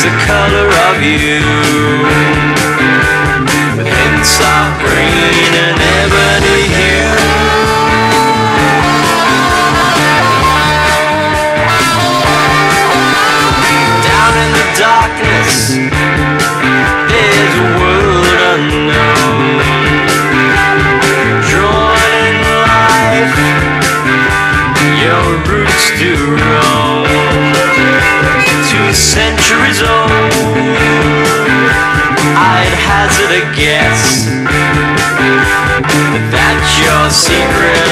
is the color of you. Hints of green and ebony hue. Down in the darkness, a world unknown. Life, your roots do roam. Two centuries old, I'd hazard a guess. But that's your secret,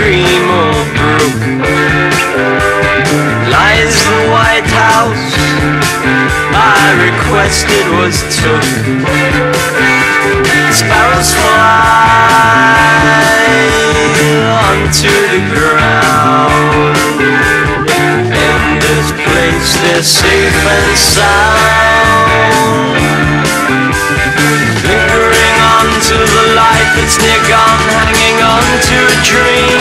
stream or brook. Lies the White House, I requested was took. Sparrows fly onto the ground. In this place, they're safe and sound. Lingering on to the light that's near gone, hanging on to a dream.